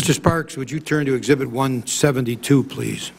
Mr. Sparks, would you turn to Exhibit 172, please?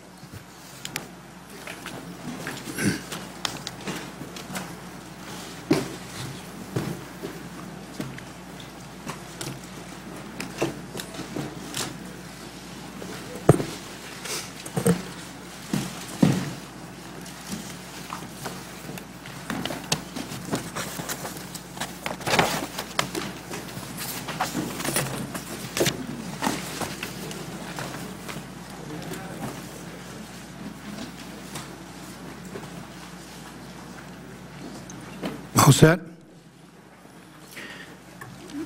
All set?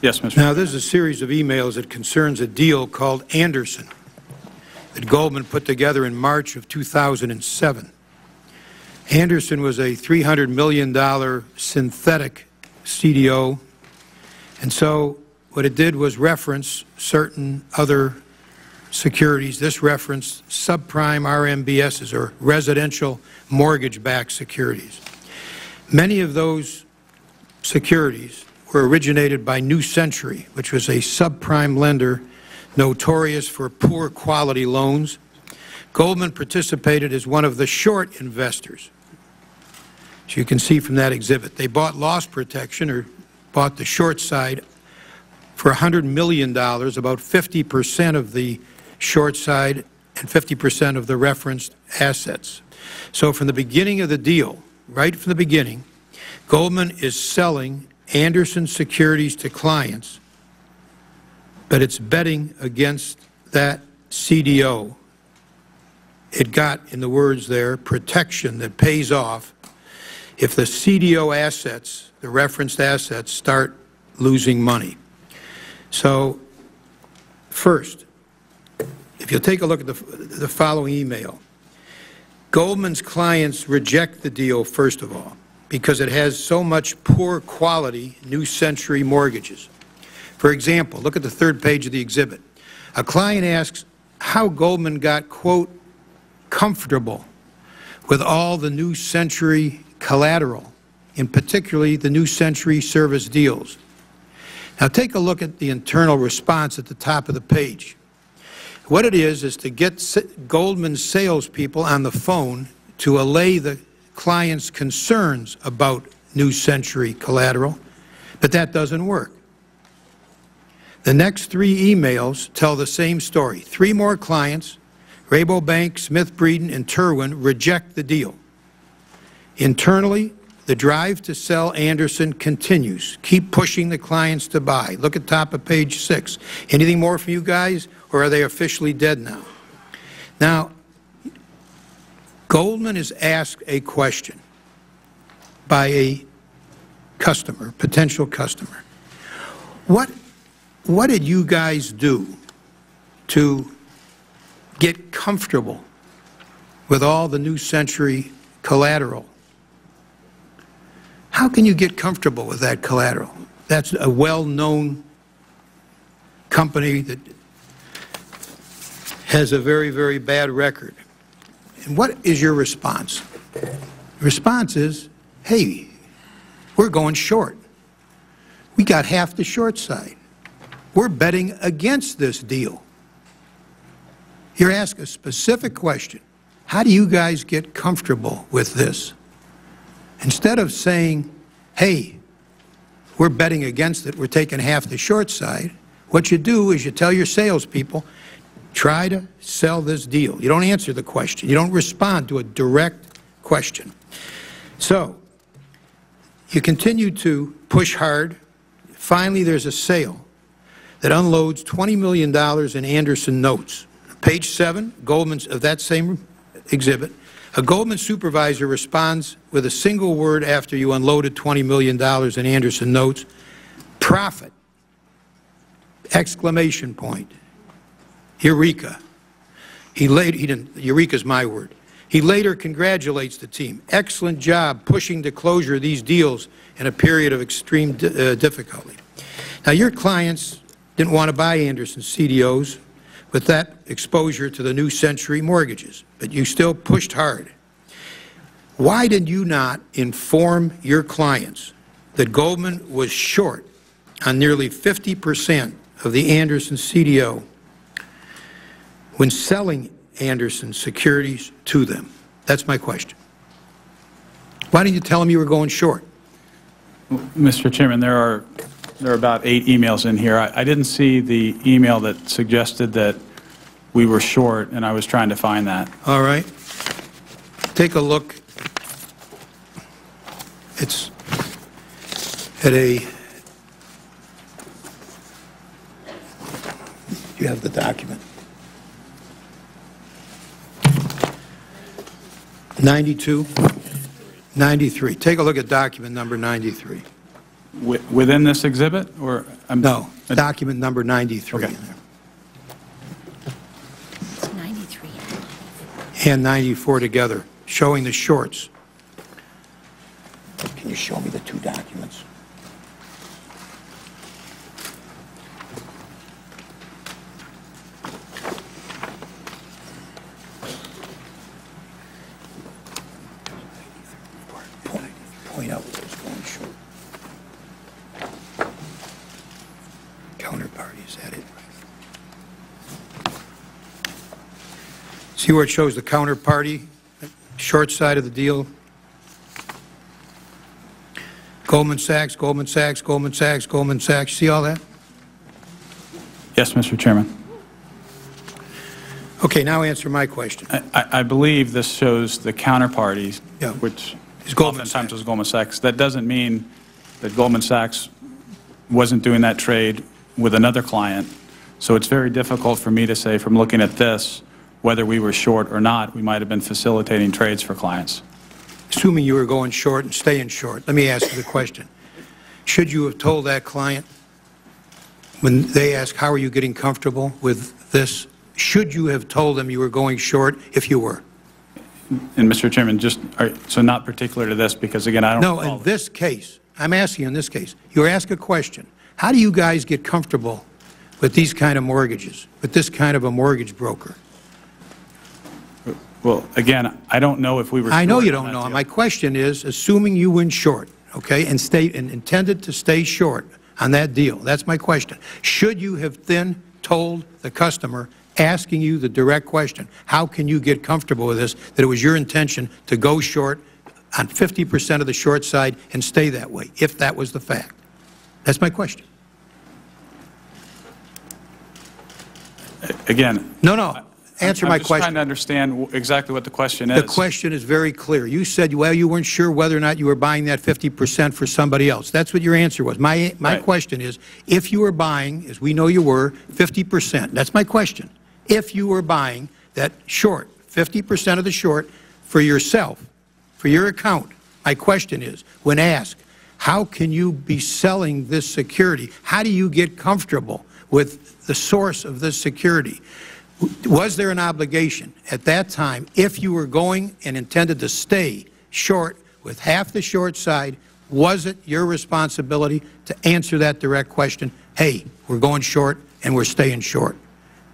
Yes, Mr. Now, this is a series of emails that concerns a deal called Anderson that Goldman put together in March of 2007. Anderson was a $300 million synthetic CDO, and so what it did was reference certain other securities. This referenced subprime RMBSs, or residential mortgage-backed securities. Many of those securities were originated by New Century, which was a subprime lender notorious for poor quality loans. Goldman participated as one of the short investors. As you can see from that exhibit, they bought loss protection or bought the short side for $100 million, about 50 percent of the short side and 50 percent of the referenced assets. So from the beginning of the deal, right from the beginning, Goldman is selling Anderson securities to clients, but it's betting against that CDO. It got, in the words there, protection that pays off if the CDO assets, the referenced assets, start losing money. So, first, if you'll take a look at the, the following email, Goldman's clients reject the deal, first of all because it has so much poor quality New Century mortgages. For example, look at the third page of the exhibit. A client asks how Goldman got, quote, comfortable with all the New Century collateral, in particularly the New Century service deals. Now take a look at the internal response at the top of the page. What it is is to get Goldman's salespeople on the phone to allay the clients' concerns about New Century collateral, but that doesn't work. The next three emails tell the same story. Three more clients, Rabobank, Smith Breeden, and Terwin, reject the deal. Internally, the drive to sell Anderson continues. Keep pushing the clients to buy. Look at top of page six. Anything more from you guys, or are they officially dead now? Now, Goldman is asked a question by a customer, potential customer. What, what did you guys do to get comfortable with all the New Century collateral? How can you get comfortable with that collateral? That's a well-known company that has a very, very bad record. And what is your response? The response is, hey, we're going short. We got half the short side. We're betting against this deal. You're asked a specific question. How do you guys get comfortable with this? Instead of saying, hey, we're betting against it, we're taking half the short side, what you do is you tell your salespeople, Try to sell this deal. You don't answer the question. You don't respond to a direct question. So you continue to push hard. Finally, there's a sale that unloads $20 million in Anderson notes. Page 7, Goldman's of that same exhibit, a Goldman supervisor responds with a single word after you unloaded $20 million in Anderson notes, profit, exclamation point. Eureka. He later, he didn't, Eureka's my word. He later congratulates the team. Excellent job pushing to closure of these deals in a period of extreme uh, difficulty. Now, your clients didn't want to buy Anderson CDOs with that exposure to the new century mortgages, but you still pushed hard. Why did you not inform your clients that Goldman was short on nearly 50 percent of the Anderson CDO when selling Anderson securities to them? That's my question. Why didn't you tell them you were going short? Mr. Chairman, there are, there are about eight emails in here. I I didn't see the email that suggested that we were short, and I was trying to find that. All right? Take a look. It's at a, you have the document. 92, 93. Take a look at document number 93. Wi- Within this exhibit, or? I'm- No, document number 93 in Okay. there. It's 93. and 94 together, showing the shorts. Can you show me the two documents? Point point out what was going. Counterparty, is that it? See where it shows the counterparty, short side of the deal? Goldman Sachs, Goldman Sachs, Goldman Sachs, Goldman Sachs, see all that? Yes, Mr. Chairman. Okay, now answer my question. I- I I believe this shows the counterparties, Yeah. which It's Goldman oftentimes Sachs. was Goldman Sachs. That doesn't mean that Goldman Sachs wasn't doing that trade with another client. So it's very difficult for me to say, from looking at this, whether we were short or not, we might have been facilitating trades for clients. Assuming you were going short and staying short, let me ask you the question. Should you have told that client, when they ask, how are you getting comfortable with this, should you have told them you were going short if you were? And Mr. Chairman, just, are- so not particular to this, because again, I don't know. No, in this case, I'm asking you in this case, you ask a question, how do you guys get comfortable with these kind of mortgages, with this kind of a mortgage broker? Well, again, I don't know if we were. I know you don't know. deal. My question is, assuming you went short, okay, and stayed, and intended to stay short on that deal, that's my question. Should you have then told the customer, asking you the direct question, how can you get comfortable with this, that it was your intention to go short on 50% of the short side and stay that way, if that was the fact? That's my question. Again. No, no, answer I'm- my question. I'm trying to understand w- exactly what the question is. The question is very clear. You said, well, you weren't sure whether or not you were buying that 50% for somebody else. That's what your answer was. My, my Right. question is, if you were buying, as we know you were, 50%, that's my question. If you were buying that short, 50% of the short for yourself, for your account, my question is, when asked, how can you be selling this security? How do you get comfortable with the source of this security? Was there an obligation at that time, if you were going and intended to stay short with half the short side, was it your responsibility to answer that direct question, hey, we're going short and we're staying short?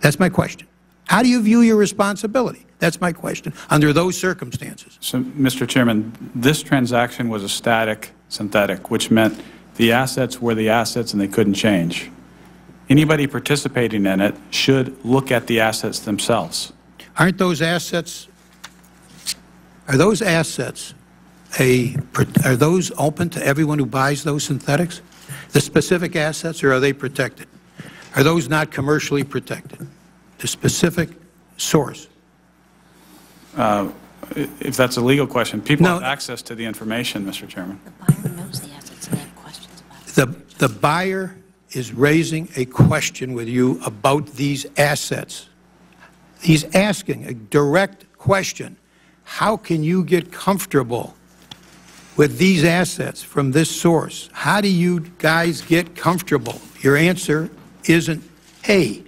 That's my question. How do you view your responsibility? That's my question, under those circumstances. So, Mr. Chairman, this transaction was a static synthetic, which meant the assets were the assets and they couldn't change. Anybody participating in it should look at the assets themselves. Aren't those assets, are those assets a, are those open to everyone who buys those synthetics? The specific assets, or are they protected? Are those not commercially protected? The specific source? I- If that's a legal question, people No. have access to the information, Mr. Chairman. The buyer knows the assets and they have questions about it. The, the buyer is raising a question with you about these assets. He's asking a direct question. How can you get comfortable with these assets from this source? How do you guys get comfortable? Your answer isn't, hey,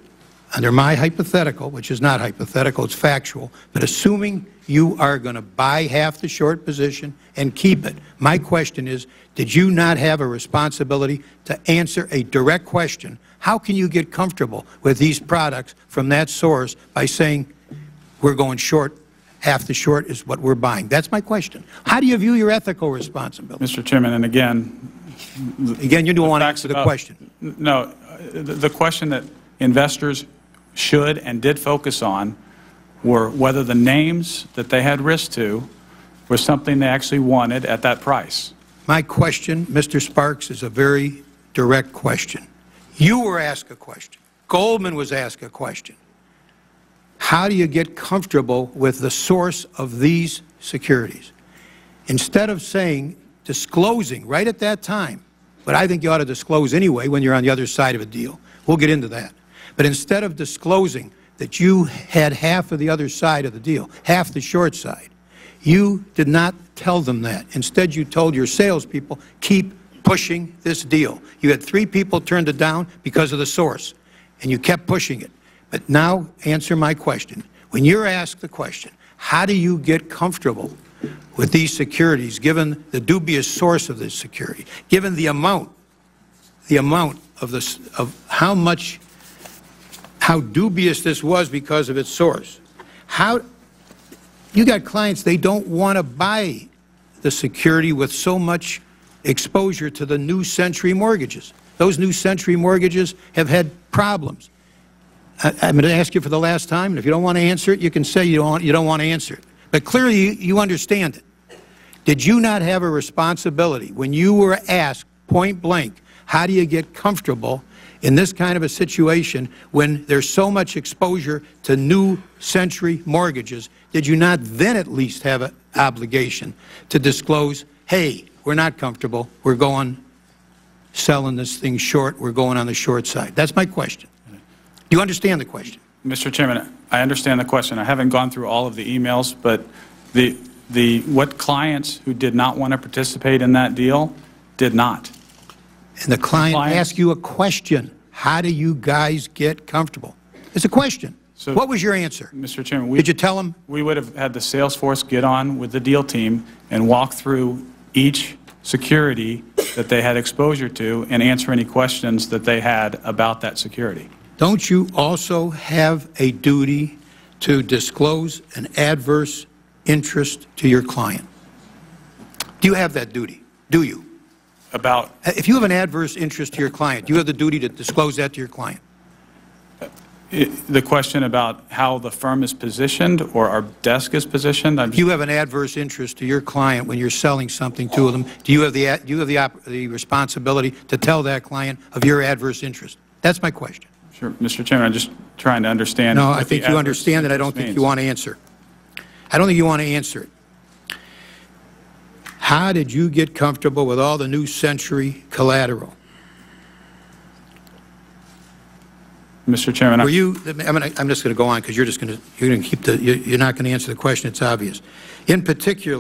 under my hypothetical, which is not hypothetical, it's factual, but assuming you are going to buy half the short position and keep it, my question is, did you not have a responsibility to answer a direct question? How can you get comfortable with these products from that source by saying, we're going short, half the short is what we're buying? That's my question. How do you view your ethical responsibility? Mr. Chairman, and again, Again, you don't want to answer the about- question. No, the question that investors should and did focus on were whether the names that they had risk to were something they actually wanted at that price. My question, Mr. Sparks, is a very direct question. You were asked a question. Goldman was asked a question. How do you get comfortable with the source of these securities? Instead of saying, disclosing right at that time, but I think you ought to disclose anyway when you're on the other side of a deal. We'll get into that. But instead of disclosing that you had half of the other side of the deal, half the short side, you did not tell them that. Instead, you told your salespeople, keep pushing this deal. You had three people turned it down because of the source, and you kept pushing it. But now, answer my question. When you're asked the question, how do you get comfortable with these securities, given the dubious source of this security, given the amount, the amount of, this, of how much, how dubious this was because of its source? How, you got clients, they don't want to buy the security with so much exposure to the new century mortgages. Those new century mortgages have had problems. I, I'm going to ask you for the last time, and if you don't want to answer it, you can say you don't, you don't want to answer it. But clearly, you, understand it. Did you not have a responsibility when you were asked point blank, how do you get comfortable in this kind of a situation when there's so much exposure to new century mortgages, did you not then at least have an obligation to disclose, hey, we're not comfortable, we're going selling this thing short, we're going on the short side? That's my question. Do you understand the question? Mr. Chairman, I understand the question. I haven't gone through all of the emails, but the, the, what clients who did not want to participate in that deal did not. And the client client- asked you a question. How do you guys get comfortable? It's a question. So- What was your answer? Mr. Chairman, we... Did you tell them? We would have had the sales force get on with the deal team and walk through each security that they had exposure to and answer any questions that they had about that security. Don't you also have a duty to disclose an adverse interest to your client? Do you have that duty? Do you? About, uh, If you have an adverse interest to your client, do you have the duty to disclose that to your client? Uh, i- the question about how the firm is positioned or our desk is positioned, I'm If you have an adverse interest to your client when you're selling something to them, do you have the, do you have the, op- the responsibility to tell that client of your adverse interest? That's my question. Sure, Mr. Chairman, I'm just trying to understand. No, I think you understand it. I don't interest think you want to answer. I don't think you want to answer it. How did you get comfortable with all the new century collateral? Mr. Chairman, I- Were you, I'm I'm just going to go on because you're just going to, you're going to keep the, you're not going to answer the question. It's obvious. In particular,